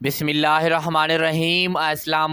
बिसमीम अल्लाम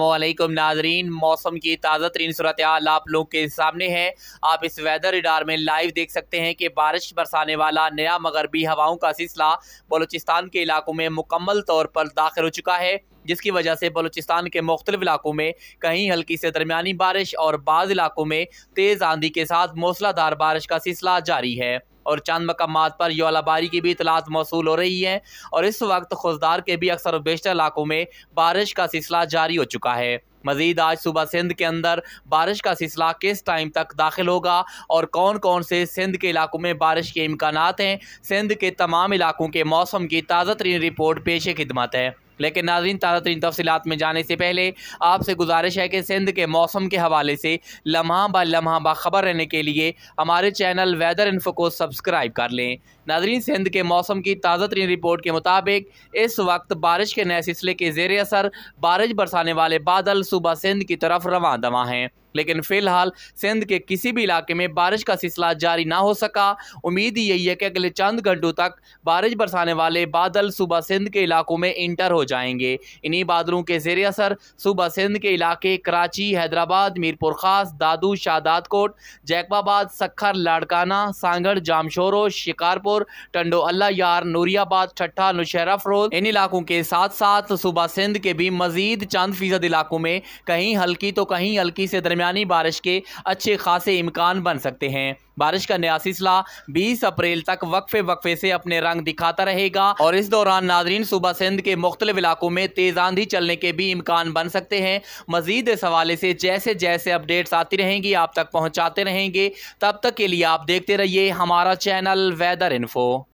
नाजरीन। मौसम की ताज़ा तरीन सूरत आप लोग के सामने है। आप इस वेदर इडार में लाइव देख सकते हैं कि बारिश बरसाने वाला नया मगरबी हवाओं का सिलसिला बलूचिस्तान के इलाकों में मुकम्मल तौर पर दाखिल हो चुका है, जिसकी वजह से बलूचिस्तान के मुख्तलिफ़ इलाकों में कहीं हल्की से दरमियानी बारिश और बाद इलाकों में तेज़ आंधी के साथ मौसलाधार बारिश का सिलसिला जारी है। और चाँद मकाम पर योलाबारी की भी इतलात मौसू हो रही है और इस वक्त खुशदार के भी अक्सर बेशतर इलाकों में बारिश का सिलसिला जारी हो चुका है। मजीद आज सुबह सिंध के अंदर बारिश का सिलसिला किस टाइम तक दाखिल होगा और कौन कौन से सिंध के इलाकों में बारिश के इम्कान हैं? सिंध के तमाम इलाकों के मौसम की ताज़ा तरीन रिपोर्ट पेश खिदमत है। लेकिन नाजरीन ताज़ा तरीन तफसीत में जाने से पहले आपसे गुजारिश है कि सिंध के मौसम के हवाले से लम्हा ब लम्हा बाखबर रहने के लिए हमारे चैनल वेदर इन्फो को सब्सक्राइब कर लें। नाजरीन, सिंध के मौसम की ताज़ा तरीन रिपोर्ट के मुताबिक इस वक्त बारिश के नए सिलसिले के जेर असर बारिश बरसाने वाले बादल सुबह सिंध की तरफ़ रवा दवा हैं। लेकिन फ़िलहाल सिंध के किसी भी इलाके में बारिश का सिलसिला जारी ना हो सका। उम्मीद यही है कि अगले चंद घंटों तक बारिश बरसाने वाले बादल सुबह सिंध के इलाकों में इंटर हो जाएँगे। इन्हीं बादलों के जेर असर सुबह सिंध के इलाके कराची, हैदराबाद, मीरपुर खास, दादू शादात कोट जैकबाबाद, सखर, लाड़काना, सांगड़, जामशोरो, शिकारपुर, टंडो अल्लाह यार नूरियाबाद, ठट्ठा, नुशहरा, फरोज। इन इलाकों के साथ साथ सुबह सिंध के भी मजीद चंद फ़ीसद इलाकों में कहीं हल्की तो कहीं हल्की से दरमियान दरमियानी बारिश के अच्छे खासे इम्कान बन सकते हैं। बारिश का नया सिलसिला 20 अप्रैल तक वक्फे वक्फे से अपने रंग दिखाता रहेगा और इस दौरान नाजरीन सुबह सिंध के मुख्तलिफ़ इलाकों में तेज आंधी चलने के भी इम्कान बन सकते हैं। मजीद इस हवाले से जैसे जैसे अपडेट्स आती रहेंगी, आप तक पहुँचाते रहेंगे। तब तक के लिए आप देखते रहिए हमारा चैनल वेदर इन्फो।